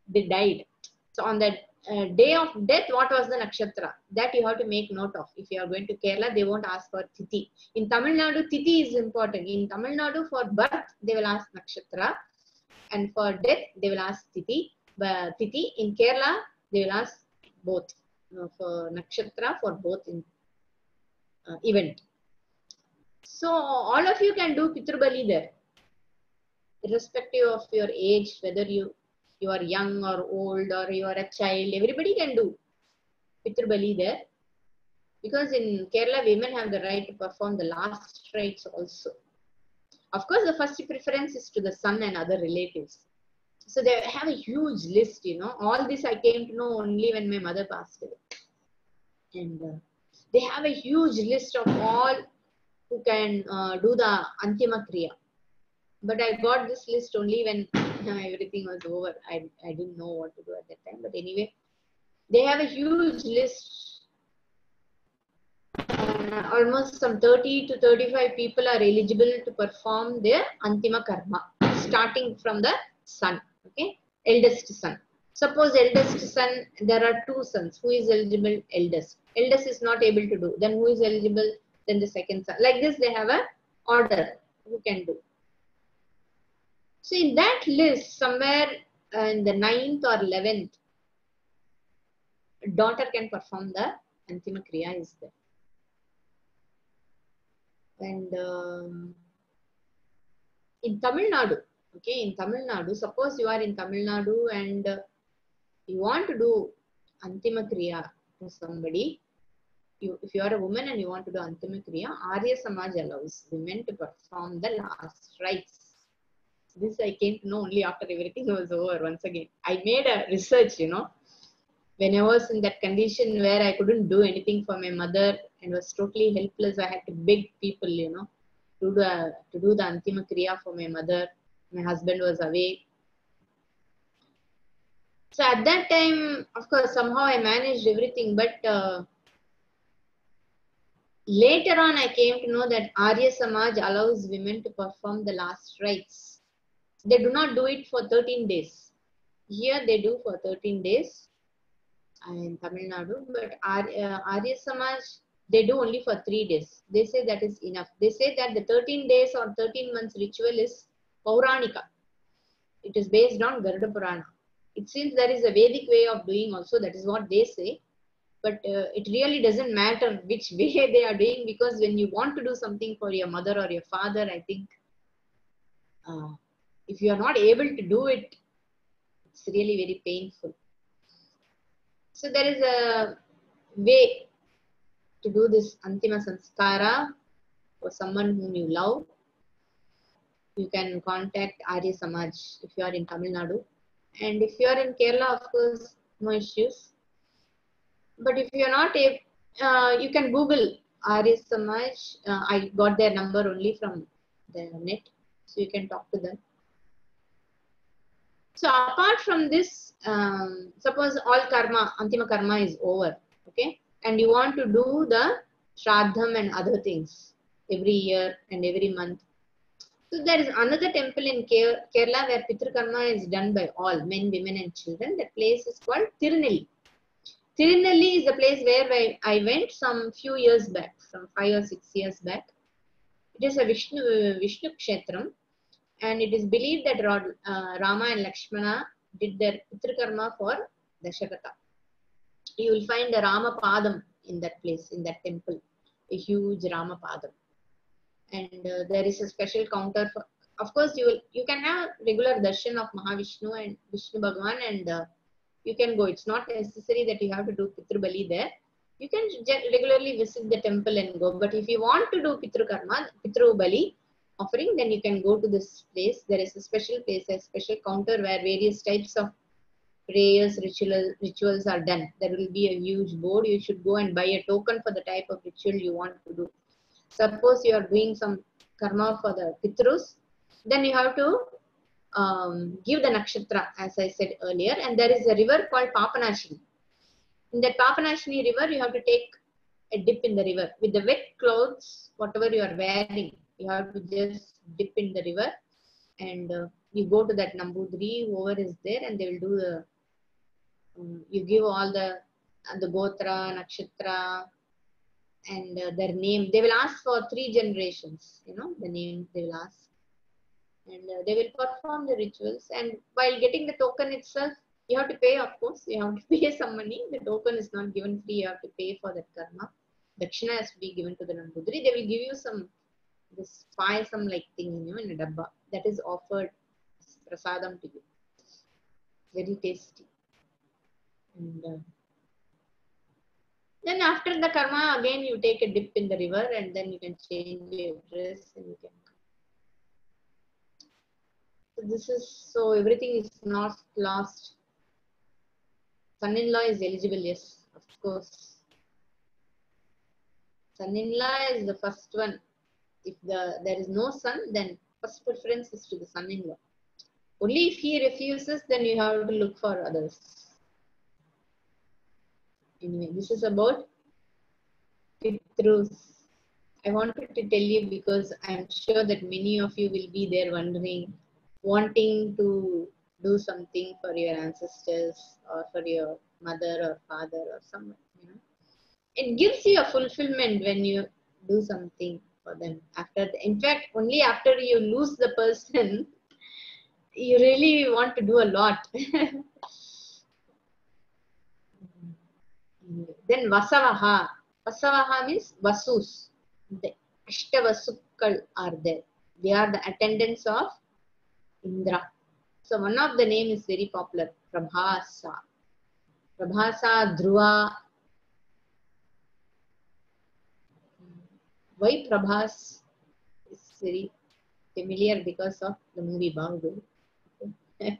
they died. So on that uh, day of death, what was the nakshatra? That you have to make note of. If you are going to Kerala, they won't ask for Tithi. In Tamil Nadu, Tithi is important. In Tamil Nadu, for birth, they will ask nakshatra. And for death, they will ask Tithi. But Tithi, in Kerala, they will ask both. Uh, for nakshatra, for both in uh, event. So all of you can do Pitru Bali there. Irrespective of your age, whether you you are young or old or you are a child, everybody can do Pitru Bali there. Because in Kerala, women have the right to perform the last rites also. Of course, the first preference is to the son and other relatives. So they have a huge list, you know. All this I came to know only when my mother passed away. And uh, they have a huge list of all who can uh, do the Antima Kriya. But I got this list only when (laughs) everything was over. I, I didn't know what to do at that time. But anyway, they have a huge list. Uh, almost some 30 to 35 people are eligible to perform their Antima Karma, starting from the son. Okay, eldest son. Suppose eldest son, there are two sons. Who is eligible? Eldest. Eldest is not able to do. Then who is eligible? Then the second son. Like this, they have a order who can do. So in that list, somewhere uh, in the ninth or eleventh, daughter can perform the Antima Kriya is there. And um, in Tamil Nadu, okay, in Tamil Nadu, suppose you are in Tamil Nadu and uh, you want to do Antima Kriya to somebody, you, if you are a woman and you want to do Antima Kriya, Arya Samaj allows women to perform the last rites. This I came to know only after everything was over once again. I made a research, you know, when I was in that condition where I couldn't do anything for my mother and was totally helpless, I had to beg people, you know, to do the, to do the Antima Kriya for my mother. My husband was away. So at that time, of course, somehow I managed everything, but uh, later on I came to know that Arya Samaj allows women to perform the last rites. They do not do it for 13 days. Here they do for 13 days in Tamil Nadu, but Arya, Arya Samaj, they do only for three days. They say that is enough. They say that the 13 days or 13 months ritual is Pauranika. It is based on Garuda Purana. It seems there is a Vedic way of doing also, that is what they say. But uh, it really doesn't matter which (laughs) way they are doing because when you want to do something for your mother or your father, I think uh, if you are not able to do it, it's really very painful. So there is a way to do this Antima Sanskara for someone whom you love. You can contact Arya Samaj if you are in Tamil Nadu. And if you are in Kerala, of course, no issues. But if you are not able, uh, you can Google Arya Samaj. Uh, I got their number only from the net, so you can talk to them. So apart from this, um, suppose all karma, antima karma is over, okay, and you want to do the shraddham and other things every year and every month. So there is another temple in Kerala where Pitru karma is done by all men, women, and children. That place is called Tirunelli. Tirunelli is the place where I, I went some few years back, some five or six years back. It is a Vishnu Vishnu Kshetram and it is believed that uh, Rama and Lakshmana did their Pitrakarma for Dasharatha. You will find the Rama Padam in that place, in that temple, a huge Rama Padam. And uh, there is a special counter for, of course, you will, you can have regular darshan of Mahavishnu and Vishnu Bhagavan and uh, you can go. It's not necessary that you have to do Pitru Bali there. you can regularly visit the temple and go. But if you want to do Pitru Karma, Pitru Bali offering, then you can go to this place. There is a special place, a special counter where various types of prayers, ritual, rituals are done. There will be a huge board. You should go and buy a token for the type of ritual you want to do. Suppose you are doing some karma for the Pitrus, then you have to um, give the nakshatra, as I said earlier. And there is a river called Papanashini. In that Papanashini river, you have to take a dip in the river. With the wet clothes, whatever you are wearing, you have to just dip in the river and uh, you go to that Nambudri, whoever is there, and they will do the, um, you give all the, uh, the Gotra, Nakshatra, and uh, their name. They will ask for three generations, you know, the name they will ask. And uh, they will perform the rituals. And while getting the token itself, you have to pay, of course, you have to (laughs) pay some money. The token is not given free, you have to pay for that karma. Dakshina has to be given to the Nambudri. They will give you some, this some like thing, you know, in a dabba that is offered as prasadam to you. Very tasty. And uh, then after the karma, again you take a dip in the river and then you can change your dress and you can. So this is so everything is not lost. Son-in-law is eligible, yes, of course. Son-in-law is the first one. If the there is no son, then first preference is to the son-in-law. Only if he refuses, then you have to look for others. Anyway, this is about Pitrus. I wanted to tell you because I'm sure that many of you will be there wondering, wanting to do something for your ancestors or for your mother or father or someone. You know, it gives you a fulfillment when you do something for them. After, the, in fact, only after you lose the person, (laughs) you really want to do a lot. (laughs) then Vasavaha. Vasavaha means Vasus. The Ashtavasukkal are there. They are the attendants of Indra. So one of the name is very popular, Prabhasa. Prabhasa, Dhruva. Why Prabhas is very familiar because of the movie Bahubali. (laughs)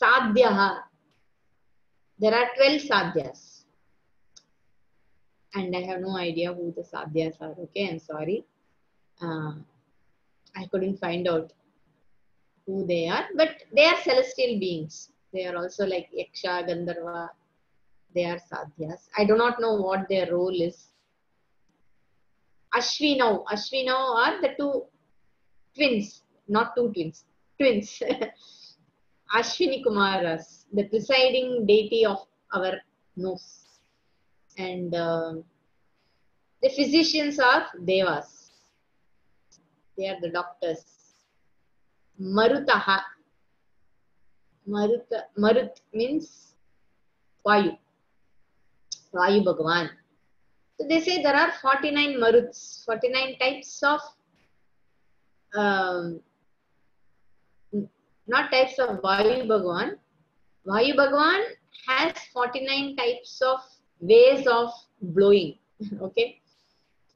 Sadhyaha. There are 12 sadhyas. And I have no idea who the sadhyas are. Okay, I'm sorry. Uh, I couldn't find out who they are, but they are celestial beings. They are also like Yaksha, Gandharva. They are sadhyas. I do not know what their role is. Ashwinav. Ashwinav are the two twins, not two twins, twins. (laughs) Ashwini Kumaras, the presiding deity of our nose. And uh, the physicians are Devas. They are the doctors. Marutaha. Maruta, Marut means Vayu. Vayu Bhagavan. So they say there are 49 Maruts, 49 types of um, not types of Vayu Bhagavan. Vayu Bhagavan has 49 types of ways of blowing. (laughs) okay.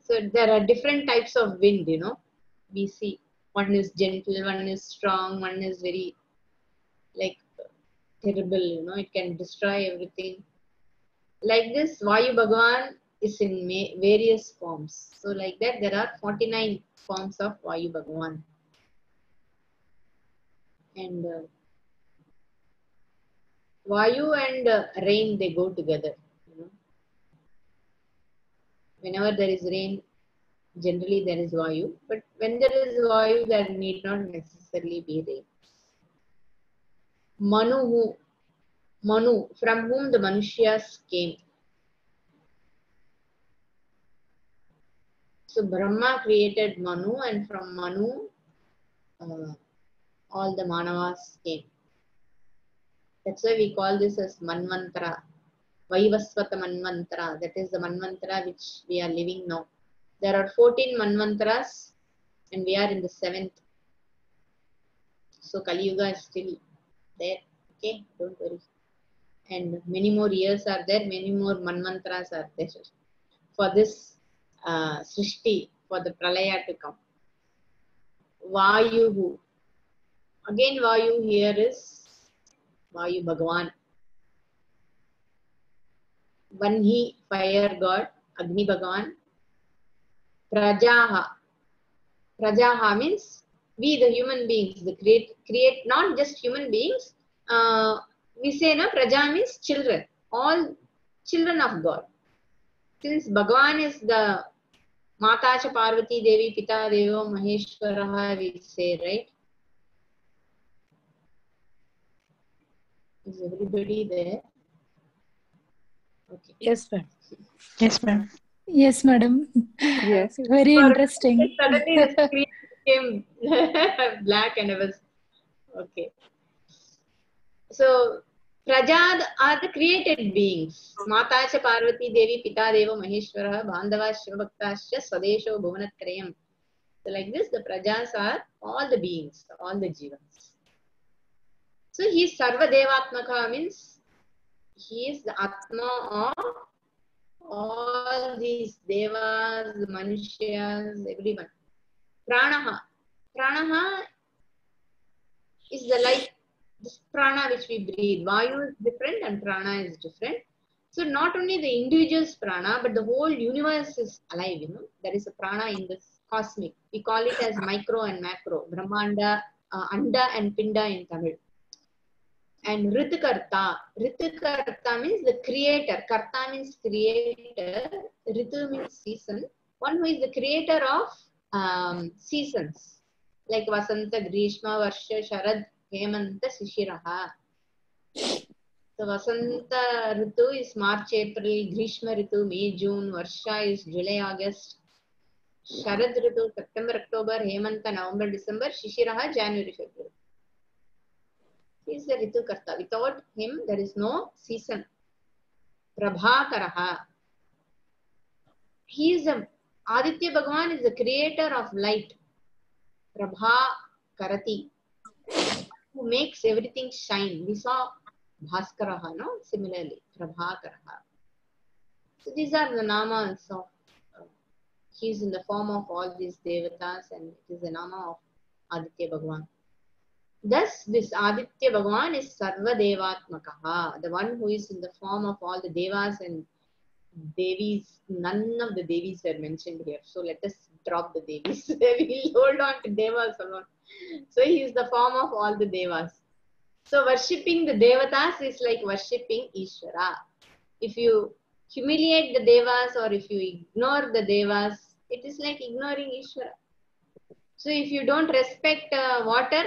So there are different types of wind, you know. We see one is gentle, one is strong, one is very like terrible, you know, it can destroy everything. Like this, Vayu Bhagavan is in various forms. So like that, there are 49 forms of Vayu Bhagavan and uh, Vayu and uh, rain they go together. You know, whenever there is rain, generally there is Vayu, but when there is Vayu, there need not necessarily be rain. Manu, who, Manu, from whom the Manushyas came. So Brahma created Manu, and from Manu. Uh, all the manavas came. That's why we call this as Manvantara. Vaivasvata Manvantara. That is the Manvantara which we are living now. There are 14 Manvantaras and we are in the seventh. So Kali Yuga is still there. Okay, don't worry. and many more years are there, many more manvantaras are there for this uh, Srishti, for the Pralaya to come. Vayu. Again, Vayu here is Vayu Bhagavan. Vanhi, fire god, Agni Bhagavan. Prajaha. Prajaha means we the human beings, the create, create not just human beings. Uh, we say na Praja means children, all children of God. Since Bhagavan is the Mata cha Parvati Devi, Pita Devo Maheshwaraha, we say, right? Is everybody there? Okay. Yes, ma'am. Yes, ma'am. Yes, madam. Yes. Very interesting. Suddenly the screen became black and I was okay. So Prajad are the created beings. Mata Devi, Pita Deva Maheshwara, Bandhava Shivabhaktascha, Swadesho Bhuvanatrayam. So like this, the Prajas are all the beings, all the jivas. So he is Sarva Devatmaka means he is the Atma of all these devas, manushyas, everyone. Pranaha. Pranaha is the life, this prana which we breathe. Vayu is different and prana is different. So not only the individual's prana, but the whole universe is alive, you know. There is a prana in this cosmic. We call it as micro and macro. Brahmanda, uh, Anda and Pinda in Tamil and Ritukarta. Ritukarta means the creator. Karta means creator. Ritu means season. One who is the creator of um, seasons. Like Vasanta, Grishma, Varsha, Sharad, Hemant Shishir So Vasant ritu is March April Grishma ritu May June Varsha is July August Sharad ritu September October Hemant November December Shishir January February is the ritu karta without him there is no season Prabhakar. He is Aditya Bhagwan is the creator of light prabha karati Who makes everything shine. We saw Bhaskaraha, no? Similarly, Prabhakaraha. So these are the namas of uh, he is in the form of all these devatas and it is the nama of Aditya Bhagavan. Thus, this Aditya Bhagavan is Sarva Devatmakaha, the one who is in the form of all the Devas and Devis. None of the Devis are mentioned here. So let us drop the Devis. (laughs) we'll hold on to Devas alone. So he is the form of all the Devas. So worshipping the Devatas is like worshipping Ishvara. If you humiliate the Devas or if you ignore the Devas, it is like ignoring Ishvara. So if you don't respect uh, water,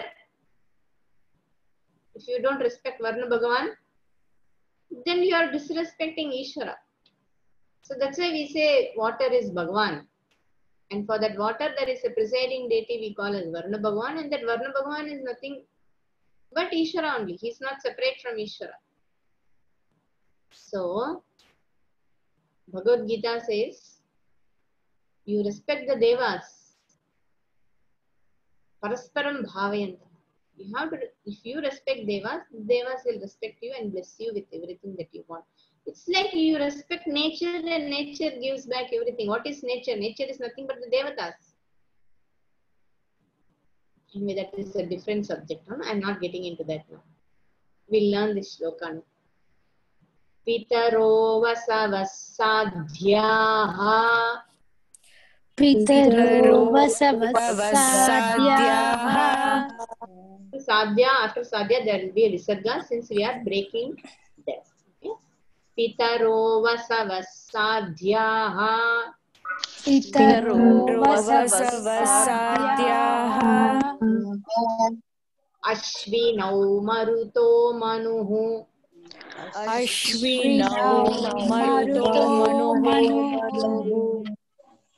if you don't respect Varuna Bhagavan, then you are disrespecting Ishvara. So that's why we say water is Bhagavan. And for that water, there is a presiding deity we call as Varuna Bhagavan, and that Varuna Bhagavan is nothing but Ishvara only. He is not separate from Ishvara. So, Bhagavad Gita says, you respect the Devas. Parasparam bhavayanta. You have to, if you respect Devas, Devas will respect you and bless you with everything that you want it's like you respect nature and nature gives back everything. What is nature? Nature is nothing but the devatas. Anyway, that is a different subject. I'm not getting into that now. We'll learn this shloka now. Pitaro Sadhya, after sadhya there will be a visarga since we are breaking pitaro vasavasadhyaah पितरो वसवसाद्याः अश्विनौ मरुतो मनुः। अश्विनौ मरुतो मनुः।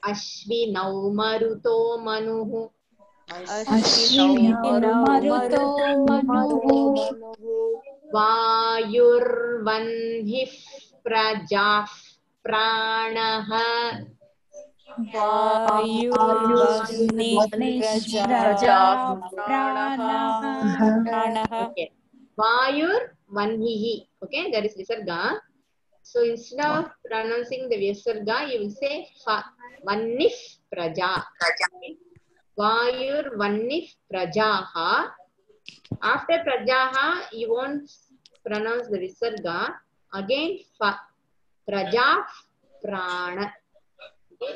अश्विनौ मरुतो मनुः। अश्विनौ मरुतो मनुः। वायुर्वह्निः प्रजाः प्राणः वायुर्वह्निप्रजा प्राणः okay. वायुर vanhihi. Okay, that is visarga. So instead of pronouncing the visarga, you will say fa, vannif praja. Okay. Vayur vannif prajaha. After prajaha, you won't pronounce the visarga. Again, fa, praja, prana.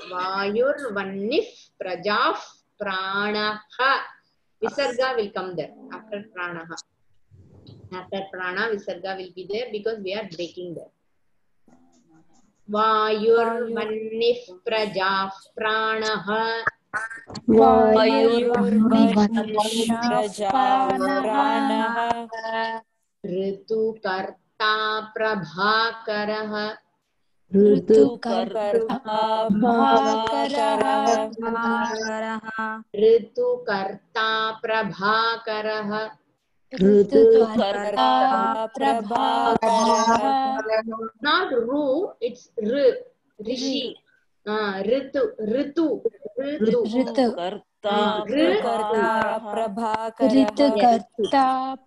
Vayur vannif praja, pranaha. Visarga will come there after pranaha. After prana, visarga will be there because we are breaking there. Vayur vannif praja, वायुर्विश्वजावरणः ऋतुकर्ता प्रभाकरः ऋतुकर्ता प्रभाकर ऋतुकर्ता प्रभाकरः not रु ऋ ऋषि. Uh, Ritu Ritu. Prabhakar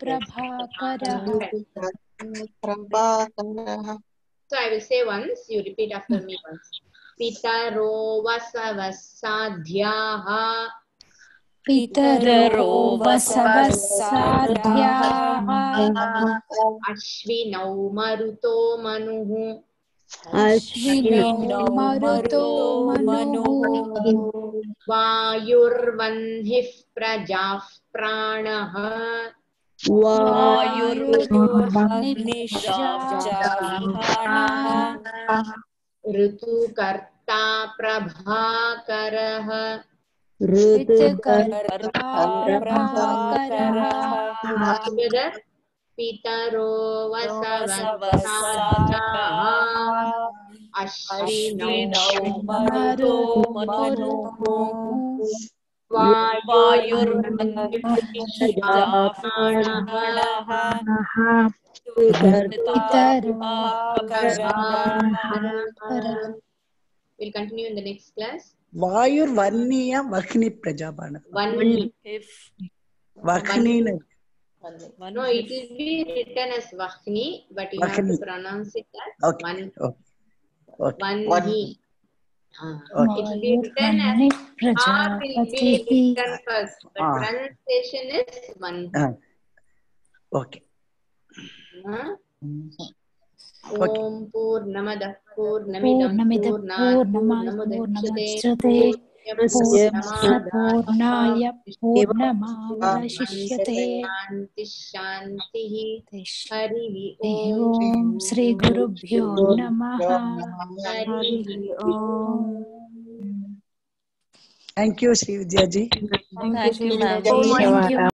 प्रभाकरः प्रभाकरः so i will say once you repeat after me once pitaro vasavasadhyaः पितरो वसवसाध्याः अश्विनौ मरुतो मनुः अश्विनो मरुतो मनुः वायुर्वह्निः प्रजाः प्राणः ऋतुकर्ता प्रभाकरः ऋतुकर्ता प्रभाकरः पितरो अश्विनौ मरुतो We'll continue in the next class. वायुर्वर्णीय वह्नि प्रजापान One वह्नि No, it will be written as Vahni, but you have to pronounce it as Okay. Van, okay Vanhi. Ah, It will be written as R will be written first, but Ah. pronunciation is Vanhi. Ah. okay Ah. Okay. ॐ पूर्णमदः पूर्णमिदं पूर्णमिदः पूर्णात् पूर्णमुदच्यते पूर्णाय पूर्णमावशिष्यते शान्तिः हरिः ॐ श्रीगुरुभ्यो नमः। हरिः ॐ thank you Shri Vidya ji thank you